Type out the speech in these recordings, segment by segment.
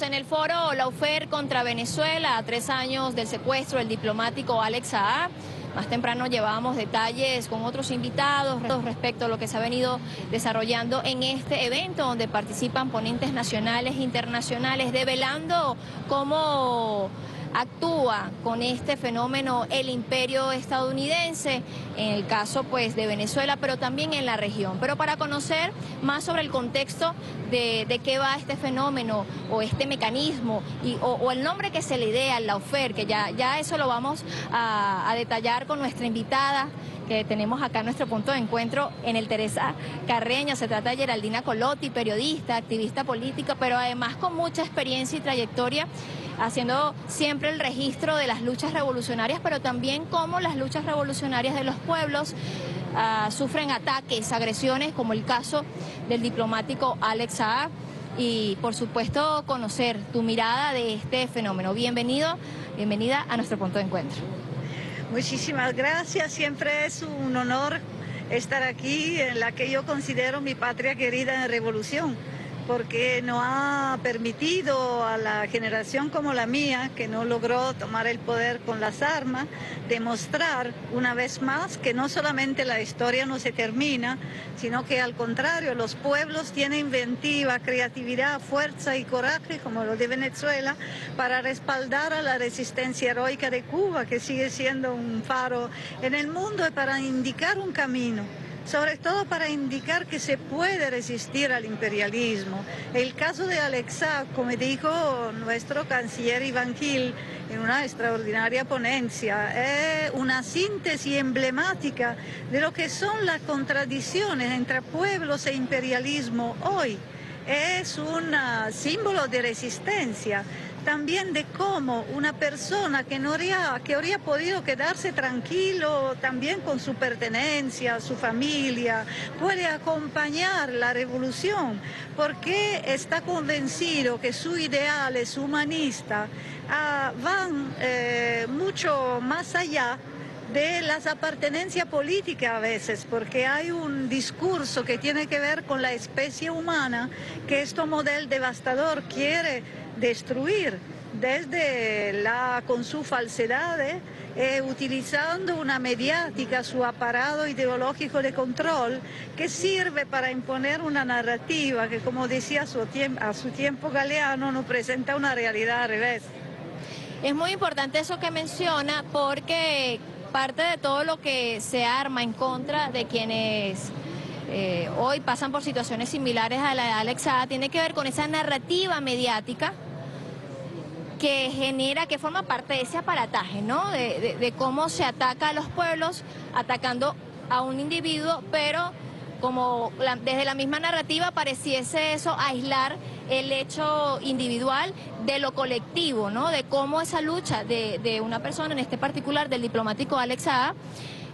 En el foro La UFER contra Venezuela, tres años del secuestro del diplomático Alex Saab. Más temprano llevábamos detalles con otros invitados respecto a lo que se ha venido desarrollando en este evento donde participan ponentes nacionales e internacionales, develando cómo actúa con este fenómeno el imperio estadounidense, en el caso pues de Venezuela, pero también en la región. Pero para conocer más sobre el contexto de, qué va este fenómeno o este mecanismo y, o, el nombre que se le dé al Laufer, que ya, ya eso lo vamos a, a detallar con nuestra invitada que tenemos acá nuestro punto de encuentro en el Teresa Carreño. Se trata de Geraldina Colotti, periodista, activista política, pero además con mucha experiencia y trayectoria haciendo siempre el registro de las luchas revolucionarias, pero también cómo las luchas revolucionarias de los pueblos ah, sufren ataques, agresiones, como el caso del diplomático Alex Saab. Y por supuesto conocer tu mirada de este fenómeno. Bienvenido, bienvenida a nuestro punto de encuentro. Muchísimas gracias, siempre es un honor estar aquí en la que yo considero mi patria querida en revolución porque no ha permitido a la generación como la mía, que no logró tomar el poder con las armas, demostrar una vez más que no solamente la historia no se termina, sino que al contrario, los pueblos tienen inventiva, creatividad, fuerza y coraje, como lo de Venezuela, para respaldar a la resistencia heroica de Cuba, que sigue siendo un faro en el mundo y para indicar un camino sobre todo para indicar que se puede resistir al imperialismo. El caso de Alexa, como dijo nuestro canciller Iván Gil en una extraordinaria ponencia, es una síntesis emblemática de lo que son las contradicciones entre pueblos e imperialismo hoy. Es un símbolo de resistencia también de cómo una persona que, no habría, que habría podido quedarse tranquilo también con su pertenencia, su familia, puede acompañar la revolución porque está convencido que su ideal es humanista, ah, van eh, mucho más allá de las apartenencias políticas a veces, porque hay un discurso que tiene que ver con la especie humana que este modelo devastador quiere destruir desde la, con su falsedad, eh, utilizando una mediática, su aparato ideológico de control, que sirve para imponer una narrativa que, como decía su, a su tiempo Galeano, nos presenta una realidad al revés. Es muy importante eso que menciona porque parte de todo lo que se arma en contra de quienes eh, hoy pasan por situaciones similares a la de Alexa tiene que ver con esa narrativa mediática que genera, que forma parte de ese aparataje, ¿no? De, cómo se ataca a los pueblos atacando a un individuo, pero como desde la misma narrativa pareciese eso aislar el hecho individual de lo colectivo, ¿no? De cómo esa lucha de, una persona, en este particular del diplomático Alex A.,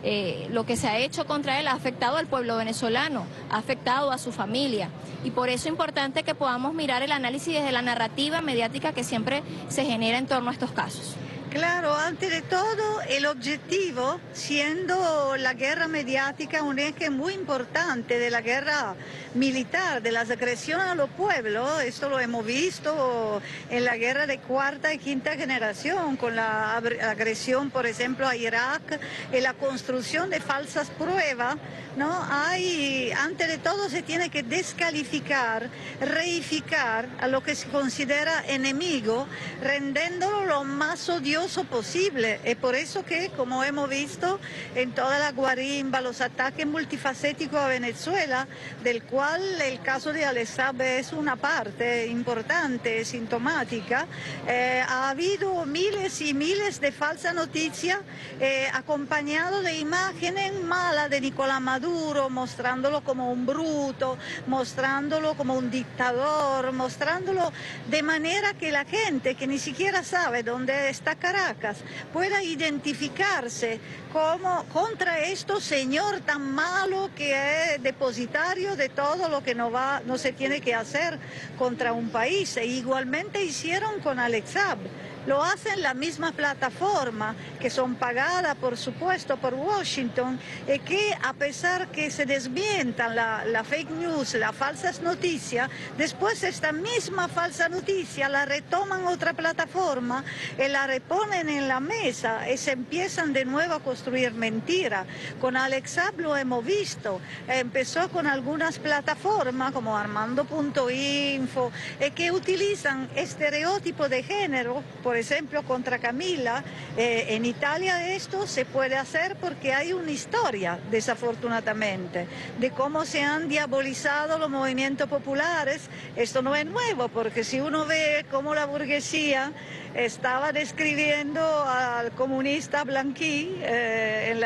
eh, lo que se ha hecho contra él ha afectado al pueblo venezolano, ha afectado a su familia. Y por eso es importante que podamos mirar el análisis desde la narrativa mediática que siempre se genera en torno a estos casos. Claro, antes de todo, el objetivo, siendo la guerra mediática un eje muy importante de la guerra militar, de las agresiones a los pueblos, esto lo hemos visto en la guerra de cuarta y quinta generación, con la agresión, por ejemplo, a Irak, en la construcción de falsas pruebas, ¿no? Hay, antes de todo, se tiene que descalificar, reificar a lo que se considera enemigo, rendiéndolo lo más odioso posible. Es por eso que, como hemos visto en toda la guarimba, los ataques multifacéticos a Venezuela, del cual el caso de Alesabe es una parte importante, sintomática, eh, ha habido miles y miles de falsas noticias eh, acompañado de imágenes malas de Nicolás Maduro, mostrándolo como un bruto, mostrándolo como un dictador, mostrándolo de manera que la gente que ni siquiera sabe dónde está Caracas pueda identificarse como contra este señor tan malo que es depositario de todo lo que no, va, no se tiene que hacer contra un país. E igualmente hicieron con Alexab lo hacen en la misma plataforma, que son pagadas, por supuesto, por Washington, y que a pesar que se desmientan la, la fake news, las falsas noticias, después esta misma falsa noticia la retoman otra plataforma y la reponen en la mesa y se empiezan de nuevo a construir mentiras. Con Alexa lo hemos visto, empezó con algunas plataformas como Armando.info, que utilizan estereotipos de género, ejemplo, contra Camila. Eh, en Italia esto se puede hacer porque hay una historia, desafortunadamente, de cómo se han diabolizado los movimientos populares. Esto no es nuevo, porque si uno ve cómo la burguesía estaba describiendo al comunista Blanqui eh,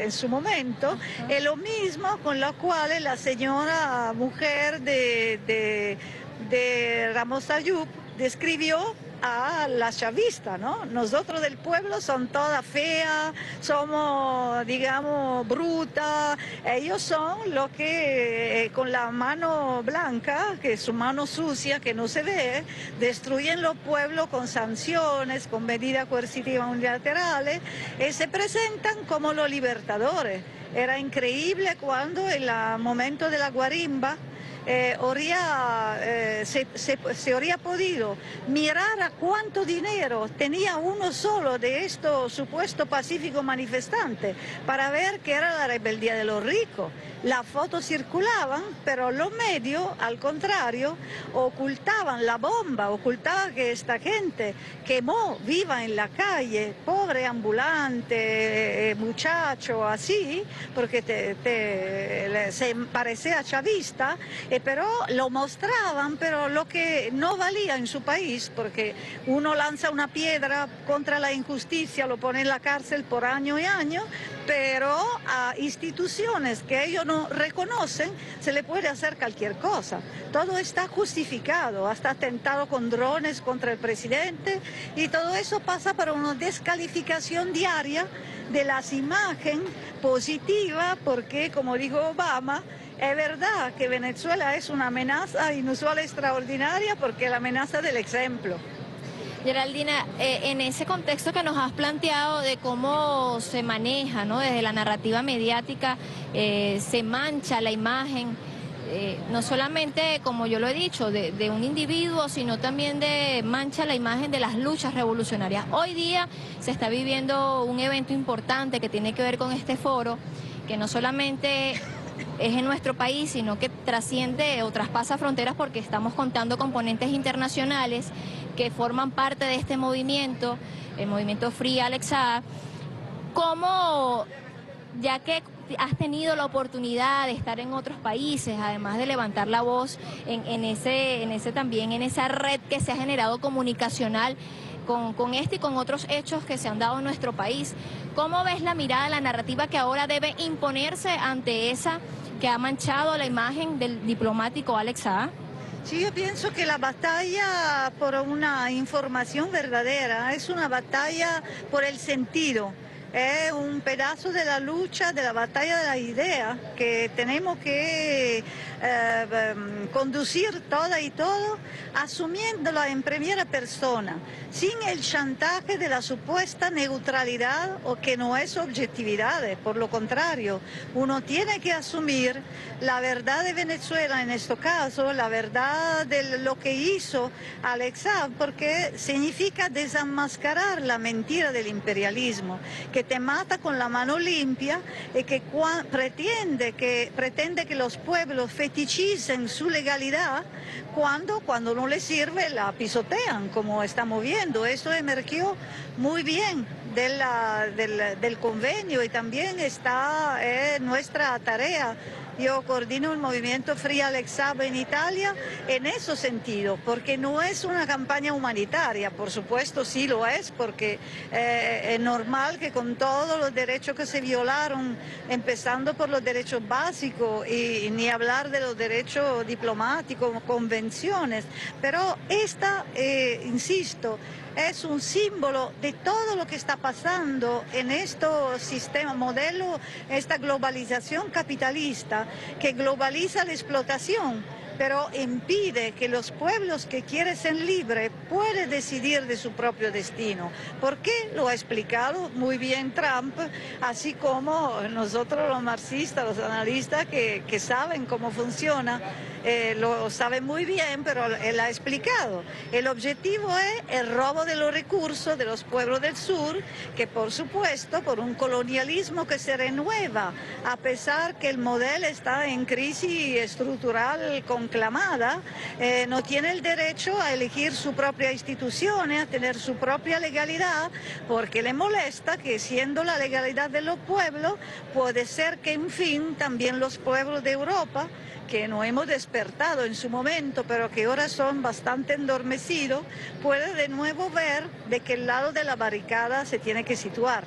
en, su momento, es lo mismo con lo cual la señora mujer de, de, de Ramos Ayub describió a la chavista, ¿no? Nosotros del pueblo son todas feas, somos, digamos, brutas. Ellos son los que eh, con la mano blanca, que es su mano sucia, que no se ve, destruyen los pueblos con sanciones, con medidas coercitivas unilaterales, y se presentan como los libertadores. Era increíble cuando en el momento de la guarimba, eh, eh, se, se, habría podido mirar a cuánto dinero tenía uno solo de estos supuestos pacíficos manifestantes para ver que era la rebeldía de los ricos. Las fotos circulaban, pero los medios, al contrario, ocultaban la bomba, ocultaban que esta gente quemó viva en la calle, pobre ambulante, eh, muchacho, así, porque se parecía chavista eh, pero lo mostraban, pero lo que no valía en su país, porque uno lanza una piedra contra la injusticia, lo pone en la cárcel por año y año, pero a instituciones que ellos no reconocen se le puede hacer cualquier cosa. Todo está justificado, hasta atentado con drones contra el presidente y todo eso pasa por una descalificación diaria de las imágenes positivas, porque como dijo Obama, es verdad que Venezuela es una amenaza inusual, extraordinaria, porque la amenaza del ejemplo. Geraldina, eh, en ese contexto que nos has planteado de cómo se maneja, ¿no? desde la narrativa mediática, eh, se mancha la imagen, eh, no solamente, como yo lo he dicho, de, un individuo, sino también de mancha la imagen de las luchas revolucionarias. Hoy día se está viviendo un evento importante que tiene que ver con este foro, que no solamente es en nuestro país, sino que trasciende o traspasa fronteras porque estamos contando componentes internacionales que forman parte de este movimiento, el movimiento Free Alexa. ¿Cómo, ya que has tenido la oportunidad de estar en otros países, además de levantar la voz en, en ese también, en esa red que se ha generado comunicacional, con, este y con otros hechos que se han dado en nuestro país. ¿Cómo ves la mirada, la narrativa que ahora debe imponerse ante esa que ha manchado la imagen del diplomático Alex Saab? Sí, yo pienso que la batalla por una información verdadera es una batalla por el sentido es un pedazo de la lucha, de la batalla de la idea que tenemos que eh, em, conducir toda y todo asumiéndola en primera persona, sin el chantaje de la supuesta neutralidad o que no es objetividad, por lo contrario, uno tiene que asumir la verdad de Venezuela en este caso, la verdad de lo que hizo Alexa, porque significa desenmascarar la mentira del imperialismo, que te mata con la mano limpia y que pretende que, pretende que los pueblos su legalidad cuando, cuando no les sirve la pisotean, como estamos viendo. Eso emergió muy bien del, del convenio y también está en nuestra tarea yo coordino el movimiento Free Alexab en Italia en ese sentido, porque no es una campaña humanitaria, por supuesto sí lo es, porque eh, es normal que con todos los derechos que se violaron, empezando por los derechos básicos y, ni hablar de los derechos diplomáticos, convenciones, pero esta, eh, insisto, es un símbolo de todo lo que está pasando en este sistema, modelo, esta globalización capitalista que globaliza la explotación pero impide que los pueblos que quieren ser libres puedan decidir de su propio destino. ¿Por qué? Lo ha explicado muy bien Trump, así como nosotros los marxistas, los analistas que, saben cómo funciona eh, lo sabe muy bien, pero él ha explicado. El objetivo es el robo de los recursos de los pueblos del sur, que por supuesto, por un colonialismo que se renueva, a pesar que el modelo está en crisis estructural conclamada, eh, no tiene el derecho a elegir su propia institución, a tener su propia legalidad, porque le molesta que siendo la legalidad de los pueblos, puede ser que en fin también los pueblos de Europa que no hemos despertado en su momento, pero que ahora son bastante endormecidos, puede de nuevo ver de qué lado de la barricada se tiene que situar.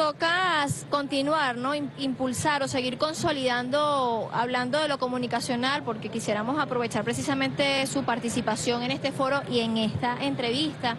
Toca continuar, ¿no? Impulsar o seguir consolidando, hablando de lo comunicacional, porque quisiéramos aprovechar precisamente su participación en este foro y en esta entrevista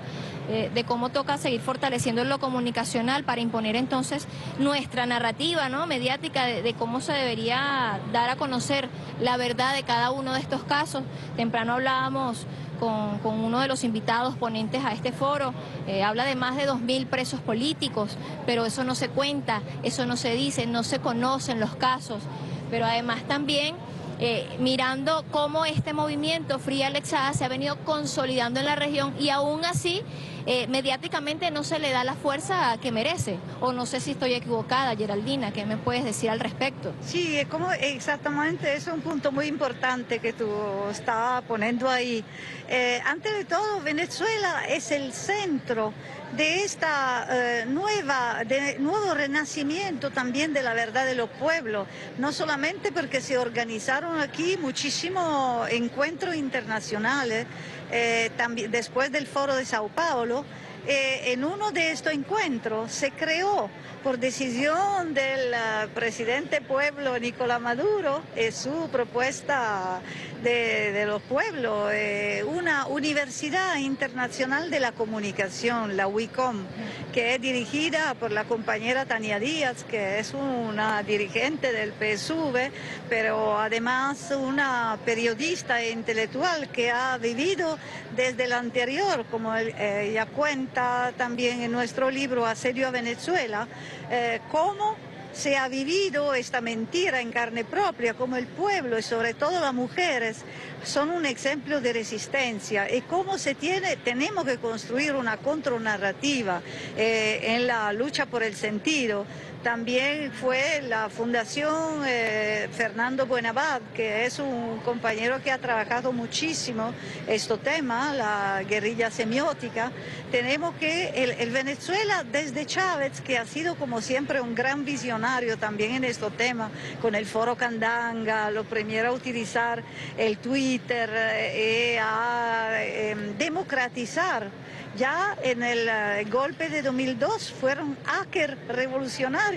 eh, de cómo toca seguir fortaleciendo lo comunicacional para imponer entonces nuestra narrativa ¿no? mediática de, cómo se debería dar a conocer la verdad de cada uno de estos casos. Temprano hablábamos con, uno de los invitados ponentes a este foro. Eh, habla de más de 2.000 presos políticos, pero eso no se cuenta, eso no se dice, no se conocen los casos. Pero además también eh, mirando cómo este movimiento Free Alexada se ha venido consolidando en la región y aún así eh, mediáticamente no se le da la fuerza que merece. O no sé si estoy equivocada, Geraldina, ¿qué me puedes decir al respecto? Sí, es como exactamente, es un punto muy importante que tú estabas poniendo ahí. Eh, antes de todo, Venezuela es el centro de esta eh, nueva, de nuevo renacimiento también de la verdad de los pueblos, no solamente porque se organizaron aquí muchísimos encuentros internacionales, eh, también, después del foro de Sao Paulo, eh, en uno de estos encuentros se creó por decisión del presidente pueblo Nicolás Maduro, su propuesta de, los pueblos, eh, una Universidad Internacional de la Comunicación, la WICOM, que es dirigida por la compañera Tania Díaz, que es una dirigente del PSV, pero además una periodista e intelectual que ha vivido desde el anterior, como eh, ella cuenta también en nuestro libro Asedio a Venezuela, eh, cómo se ha vivido esta mentira en carne propia, como el pueblo y sobre todo las mujeres son un ejemplo de resistencia. Y cómo se tiene, tenemos que construir una contranarrativa eh, en la lucha por el sentido también fue la Fundación eh, Fernando Buenabad, que es un compañero que ha trabajado muchísimo este tema, la guerrilla semiótica. Tenemos que el, Venezuela desde Chávez, que ha sido como siempre un gran visionario también en este tema, con el foro Candanga, lo primero a utilizar el Twitter eh, a em, democratizar ya en el eh, golpe de 2002 fueron hackers revolucionarios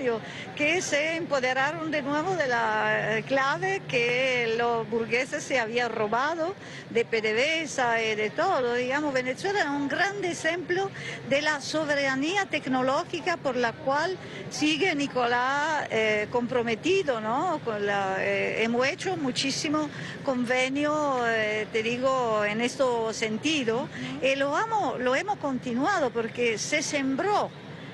que se empoderaron de nuevo de la eh, clave que los burgueses se habían robado de PDVSA y de todo. Digamos, Venezuela es un gran ejemplo de la soberanía tecnológica por la cual sigue Nicolás eh, comprometido, ¿no? Con la, hemos hecho muchísimo convenio, te digo, en este sentido, y lo, amo, lo hemos hemos continuado porque se sembró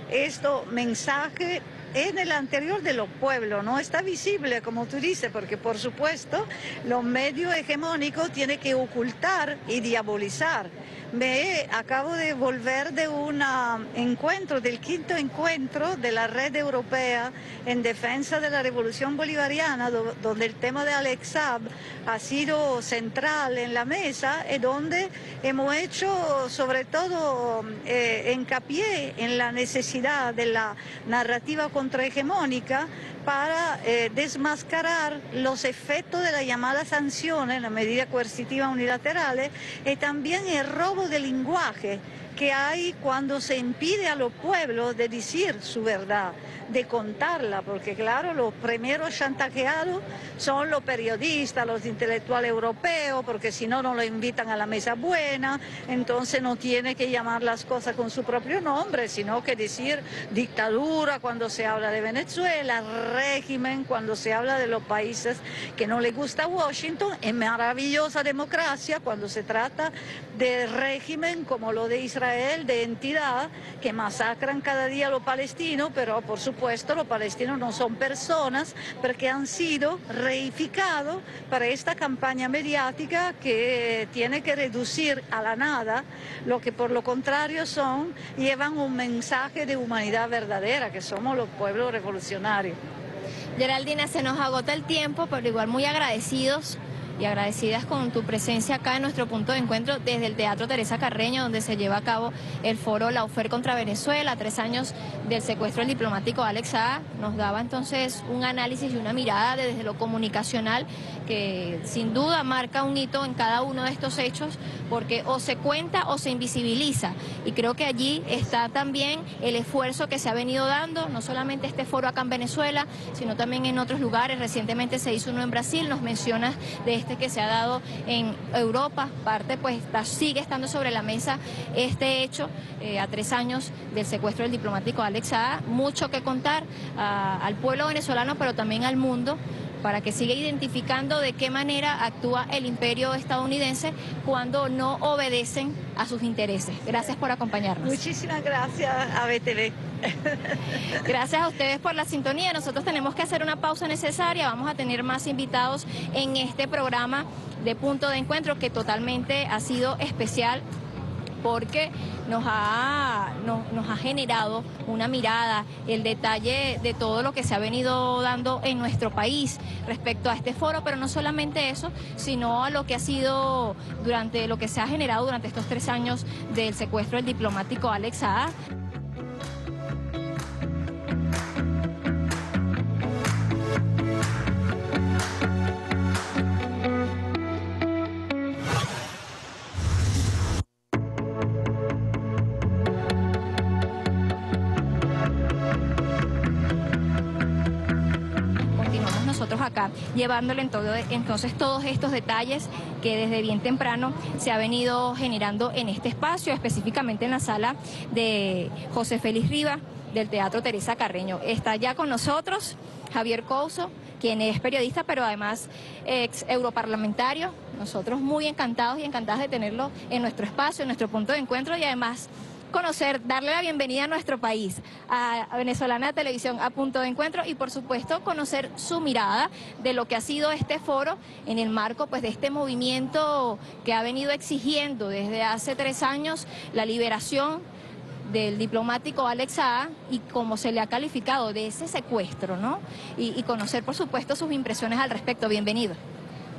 esto mensaje en el anterior de los pueblos, no está visible, como tú dices, porque por supuesto los medios hegemónicos tienen que ocultar y diabolizar. Me acabo de volver de un encuentro, del quinto encuentro de la red europea en defensa de la revolución bolivariana, donde el tema de Alex ha sido central en la mesa y donde hemos hecho sobre todo eh, hincapié en la necesidad de la narrativa contrahegemónica para eh, desmascarar los efectos de la llamada sanciones, la medida coercitiva unilaterales, y también el robo de lenguaje que hay cuando se impide a los pueblos de decir su verdad, de contarla, porque claro, los primeros chantajeados son los periodistas, los intelectuales europeos, porque si no, no lo invitan a la mesa buena, entonces no tiene que llamar las cosas con su propio nombre, sino que decir dictadura cuando se habla de Venezuela, régimen cuando se habla de los países que no le gusta a Washington, es maravillosa democracia cuando se trata de régimen como lo de De entidad que masacran cada día a los palestinos, pero por supuesto los palestinos no son personas porque han sido reificados para esta campaña mediática que tiene que reducir a la nada lo que por lo contrario son, llevan un mensaje de humanidad verdadera, que somos los pueblos revolucionarios. Geraldina, se nos agota el tiempo, pero igual muy agradecidos y agradecidas con tu presencia acá en nuestro punto de encuentro desde el Teatro Teresa Carreño, donde se lleva a cabo el foro La UFER contra Venezuela, tres años del secuestro del diplomático Alex A. Nos daba entonces un análisis y una mirada desde lo comunicacional que sin duda marca un hito en cada uno de estos hechos, porque o se cuenta o se invisibiliza. Y creo que allí está también el esfuerzo que se ha venido dando, no solamente este foro acá en Venezuela, sino también en otros lugares. Recientemente se hizo uno en Brasil, nos mencionas de este que se ha dado en Europa, parte pues sigue estando sobre la mesa este hecho eh, a tres años del secuestro del diplomático Alex A. Mucho que contar al pueblo venezolano, pero también al mundo para que siga identificando de qué manera actúa el imperio estadounidense cuando no obedecen a sus intereses. Gracias por acompañarnos. Muchísimas gracias a BTV. Gracias a ustedes por la sintonía. Nosotros tenemos que hacer una pausa necesaria. Vamos a tener más invitados en este programa de punto de encuentro que totalmente ha sido especial porque nos ha, nos ha generado una mirada, el detalle de todo lo que se ha venido dando en nuestro país respecto a este foro, pero no solamente eso, sino a lo que ha sido durante lo que se ha generado durante estos tres años del secuestro del diplomático Alex A. llevándole en todo, entonces todos estos detalles que desde bien temprano se ha venido generando en este espacio, específicamente en la sala de José Félix Riva del Teatro Teresa Carreño. Está ya con nosotros Javier Couso, quien es periodista, pero además ex europarlamentario. Nosotros muy encantados y encantadas de tenerlo en nuestro espacio, en nuestro punto de encuentro y además conocer, darle la bienvenida a nuestro país, a, Venezolana Televisión a punto de encuentro y por supuesto conocer su mirada de lo que ha sido este foro en el marco pues de este movimiento que ha venido exigiendo desde hace tres años la liberación del diplomático Alex A y cómo se le ha calificado de ese secuestro, ¿no? Y conocer por supuesto sus impresiones al respecto. Bienvenido.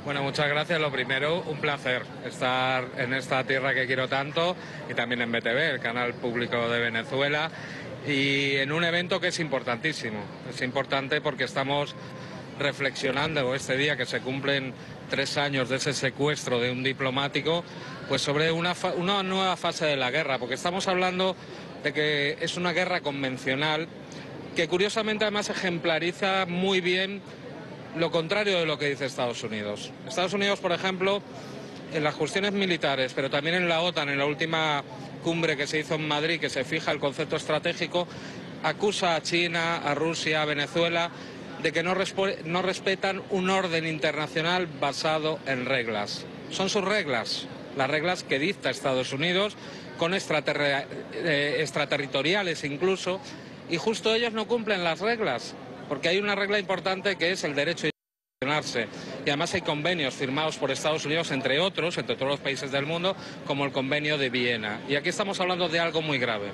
Bueno, muchas gracias. Lo primero, un placer estar en esta tierra que quiero tanto y también en BTV, el canal público de Venezuela, y en un evento que es importantísimo. Es importante porque estamos reflexionando este día que se cumplen tres años de ese secuestro de un diplomático, pues sobre una, una nueva fase de la guerra, porque estamos hablando de que es una guerra convencional que curiosamente además ejemplariza muy bien lo contrario de lo que dice Estados Unidos. Estados Unidos, por ejemplo, en las cuestiones militares, pero también en la OTAN, en la última cumbre que se hizo en Madrid, que se fija el concepto estratégico, acusa a China, a Rusia, a Venezuela de que no, respetan un orden internacional basado en reglas. Son sus reglas, las reglas que dicta Estados Unidos, con eh, extraterritoriales incluso, y justo ellos no cumplen las reglas porque hay una regla importante que es el derecho a y además hay convenios firmados por Estados Unidos, entre otros, entre todos los países del mundo, como el convenio de Viena. Y aquí estamos hablando de algo muy grave,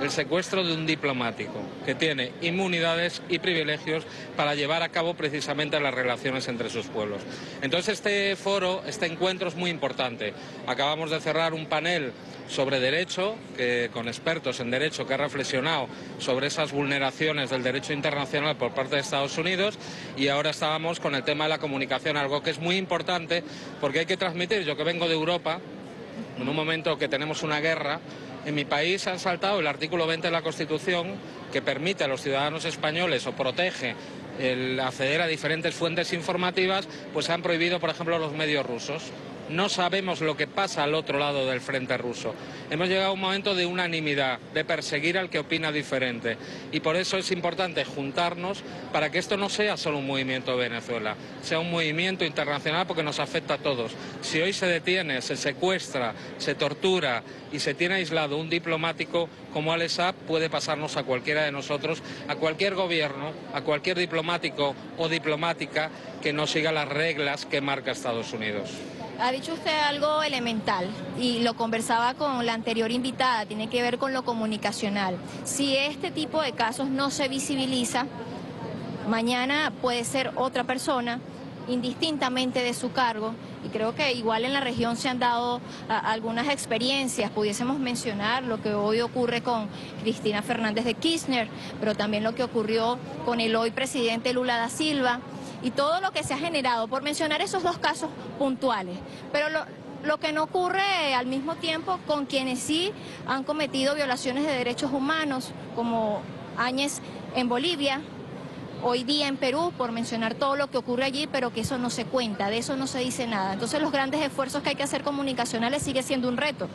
el secuestro de un diplomático que tiene inmunidades y privilegios para llevar a cabo precisamente las relaciones entre sus pueblos. Entonces este foro, este encuentro es muy importante. Acabamos de cerrar un panel sobre derecho, que, con expertos en derecho que ha reflexionado sobre esas vulneraciones del derecho internacional por parte de Estados Unidos y ahora estábamos con el tema de la comunicación, algo que es muy importante porque hay que transmitir, yo que vengo de Europa, En un momento que tenemos una guerra, en mi país han saltado el artículo 20 de la Constitución que permite a los ciudadanos españoles o protege el acceder a diferentes fuentes informativas, pues han prohibido, por ejemplo, los medios rusos no sabemos lo que pasa al otro lado del frente ruso. Hemos llegado a un momento de unanimidad, de perseguir al que opina diferente. Y por eso es importante juntarnos para que esto no sea solo un movimiento de Venezuela, sea un movimiento internacional porque nos afecta a todos. Si hoy se detiene, se secuestra, se tortura y se tiene aislado un diplomático como Alex puede pasarnos a cualquiera de nosotros, a cualquier gobierno, a cualquier diplomático o diplomática que no siga las reglas que marca Estados Unidos. Ha dicho usted algo elemental y lo conversaba con la anterior invitada, tiene que ver con lo comunicacional. Si este tipo de casos no se visibiliza, mañana puede ser otra persona indistintamente de su cargo y creo que igual en la región se han dado algunas experiencias, pudiésemos mencionar lo que hoy ocurre con Cristina Fernández de Kirchner, pero también lo que ocurrió con el hoy presidente Lula da Silva y todo lo que se ha generado, por mencionar esos dos casos puntuales. Pero lo, lo que no ocurre al mismo tiempo con quienes sí han cometido violaciones de derechos humanos, como Áñez en Bolivia, hoy día en Perú, por mencionar todo lo que ocurre allí, pero que eso no se cuenta, de eso no se dice nada. Entonces los grandes esfuerzos que hay que hacer comunicacionales sigue siendo un reto.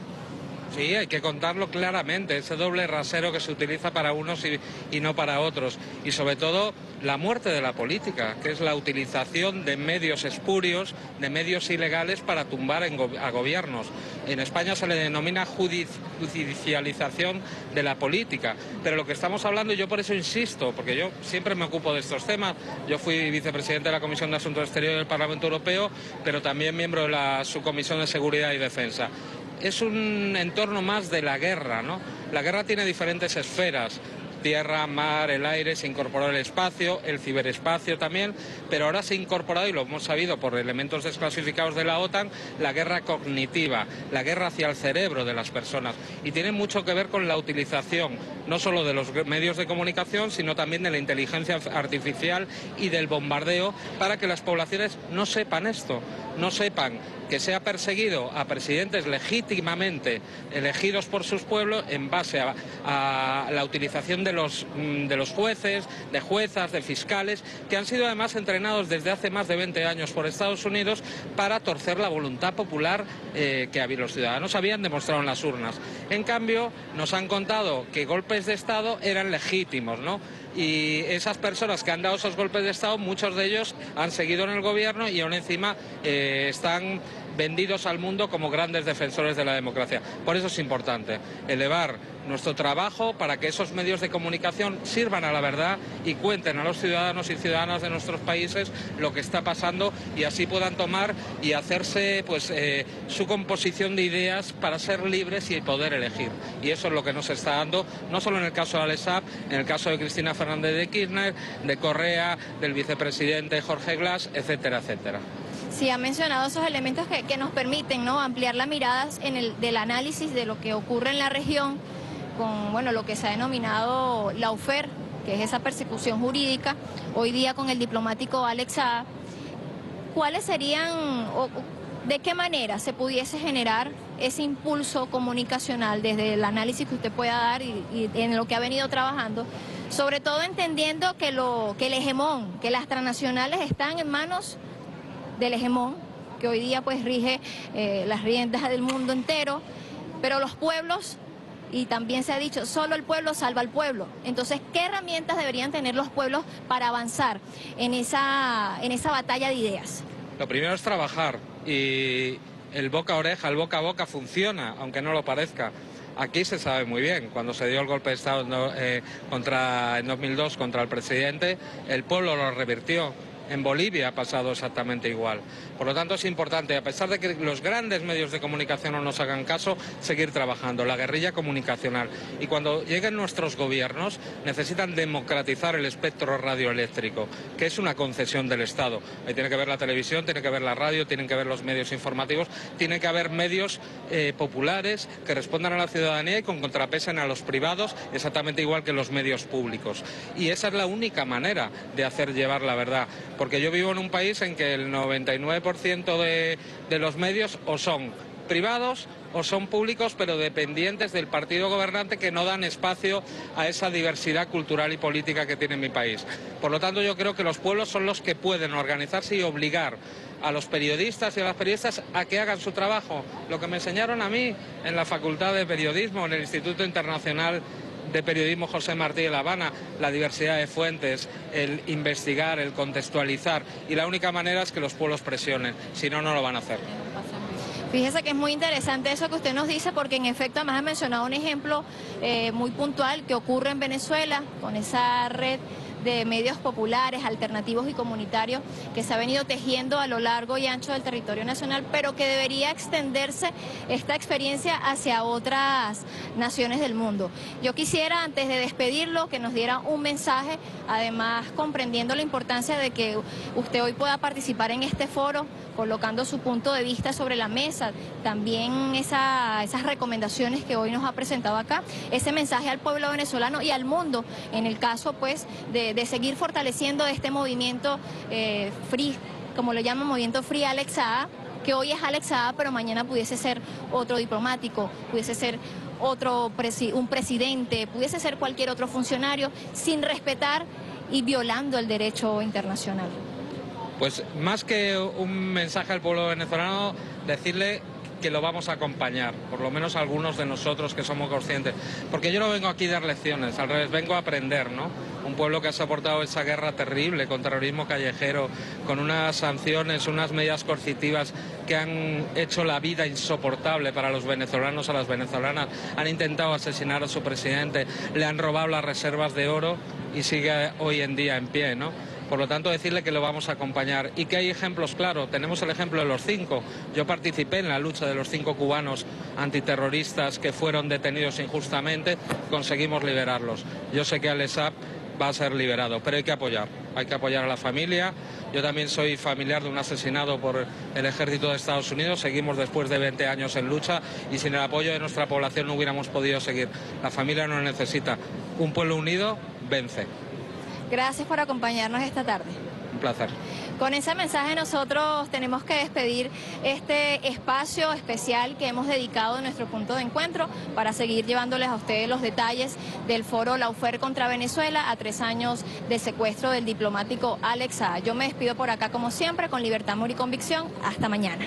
Sí, hay que contarlo claramente, ese doble rasero que se utiliza para unos y, no para otros. Y sobre todo la muerte de la política, que es la utilización de medios espurios, de medios ilegales para tumbar a gobiernos. En España se le denomina judicialización de la política. Pero lo que estamos hablando, y yo por eso insisto, porque yo siempre me ocupo de estos temas, yo fui vicepresidente de la Comisión de Asuntos Exteriores del Parlamento Europeo, pero también miembro de la Subcomisión de Seguridad y Defensa es un entorno más de la guerra, ¿no? La guerra tiene diferentes esferas, tierra, mar, el aire, se incorporó el espacio, el ciberespacio también, pero ahora se ha incorporado, y lo hemos sabido por elementos desclasificados de la OTAN, la guerra cognitiva, la guerra hacia el cerebro de las personas. Y tiene mucho que ver con la utilización no solo de los medios de comunicación, sino también de la inteligencia artificial y del bombardeo para que las poblaciones no sepan esto, no sepan que se ha perseguido a presidentes legítimamente elegidos por sus pueblos en base a, la utilización de los, mm, de los jueces, de juezas, de fiscales, que han sido además entrenados desde hace más de 20 años por Estados Unidos para torcer la voluntad popular eh, que los ciudadanos habían demostrado en las urnas. En cambio, nos han contado que golpes de Estado eran legítimos, ¿no? y esas personas que han dado esos golpes de Estado, muchos de ellos han seguido en el gobierno y aún encima eh, están vendidos al mundo como grandes defensores de la democracia. Por eso es importante elevar nuestro trabajo para que esos medios de comunicación sirvan a la verdad y cuenten a los ciudadanos y ciudadanas de nuestros países lo que está pasando y así puedan tomar y hacerse pues eh, su composición de ideas para ser libres y poder elegir. Y eso es lo que nos está dando, no solo en el caso de Alesap, en el caso de Cristina Fernández de Kirchner, de Correa, del vicepresidente Jorge Glass, etcétera, etcétera. Sí, ha mencionado esos elementos que, nos permiten ¿no? ampliar la mirada en el, del análisis de lo que ocurre en la región con bueno, lo que se ha denominado la UFER, que es esa persecución jurídica, hoy día con el diplomático Alex ¿Cuáles serían, o, de qué manera se pudiese generar ese impulso comunicacional desde el análisis que usted pueda dar y, y en lo que ha venido trabajando? Sobre todo entendiendo que, lo, que el hegemón, que las transnacionales están en manos del hegemón, que hoy día pues rige eh, las riendas del mundo entero, pero los pueblos, y también se ha dicho, solo el pueblo salva al pueblo. Entonces, ¿qué herramientas deberían tener los pueblos para avanzar en esa, en esa batalla de ideas? Lo primero es trabajar y el boca a oreja, el boca a boca funciona, aunque no lo parezca. Aquí se sabe muy bien, cuando se dio el golpe de Estado eh, contra, en 2002 contra el presidente, el pueblo lo revirtió en Bolivia ha pasado exactamente igual. Por lo tanto, es importante, a pesar de que los grandes medios de comunicación no nos hagan caso, seguir trabajando, la guerrilla comunicacional. Y cuando lleguen nuestros gobiernos, necesitan democratizar el espectro radioeléctrico, que es una concesión del Estado. Ahí tiene que ver la televisión, tiene que ver la radio, tienen que ver los medios informativos, tiene que haber medios eh, populares que respondan a la ciudadanía y con contrapesen a los privados, exactamente igual que los medios públicos. Y esa es la única manera de hacer llevar la verdad porque yo vivo en un país en que el 99% de, de los medios o son privados o son públicos pero dependientes del partido gobernante que no dan espacio a esa diversidad cultural y política que tiene mi país. Por lo tanto, yo creo que los pueblos son los que pueden organizarse y obligar a los periodistas y a las periodistas a que hagan su trabajo. Lo que me enseñaron a mí en la Facultad de Periodismo, en el Instituto Internacional de Periodismo José Martí de La Habana, la diversidad de fuentes, el investigar, el contextualizar. Y la única manera es que los pueblos presionen, si no, no lo van a hacer. Fíjese que es muy interesante eso que usted nos dice porque en efecto además ha mencionado un ejemplo eh, muy puntual que ocurre en Venezuela con esa red de medios populares, alternativos y comunitarios que se ha venido tejiendo a lo largo y ancho del territorio nacional, pero que debería extenderse esta experiencia hacia otras naciones del mundo. Yo quisiera, antes de despedirlo, que nos diera un mensaje, además comprendiendo la importancia de que usted hoy pueda participar en este foro, colocando su punto de vista sobre la mesa, también esas recomendaciones que hoy nos ha presentado acá, ese mensaje al pueblo venezolano y al mundo, en el caso pues de de, seguir fortaleciendo este movimiento eh, free, como lo llama movimiento Free Alex que hoy es Alex pero mañana pudiese ser otro diplomático, pudiese ser otro un presidente, pudiese ser cualquier otro funcionario, sin respetar y violando el derecho internacional. Pues más que un mensaje al pueblo venezolano, decirle que lo vamos a acompañar, por lo menos algunos de nosotros que somos conscientes. Porque yo no vengo aquí a dar lecciones, al revés, vengo a aprender, ¿no? Un pueblo que ha soportado esa guerra terrible con terrorismo callejero, con unas sanciones, unas medidas coercitivas que han hecho la vida insoportable para los venezolanos, a las venezolanas, han intentado asesinar a su presidente, le han robado las reservas de oro y sigue hoy en día en pie, ¿no? Por lo tanto, decirle que lo vamos a acompañar y que hay ejemplos claros. Tenemos el ejemplo de los cinco. Yo participé en la lucha de los cinco cubanos antiterroristas que fueron detenidos injustamente. Conseguimos liberarlos. Yo sé que Alesap va a ser liberado, pero hay que apoyar. Hay que apoyar a la familia. Yo también soy familiar de un asesinado por el ejército de Estados Unidos. Seguimos después de 20 años en lucha y sin el apoyo de nuestra población no hubiéramos podido seguir. La familia nos necesita. Un pueblo unido vence. Gracias por acompañarnos esta tarde. Un placer. Con ese mensaje nosotros tenemos que despedir este espacio especial que hemos dedicado a nuestro punto de encuentro para seguir llevándoles a ustedes los detalles del foro Laufer contra Venezuela a tres años de secuestro del diplomático Alex. Yo me despido por acá como siempre con libertad, amor y convicción. Hasta mañana.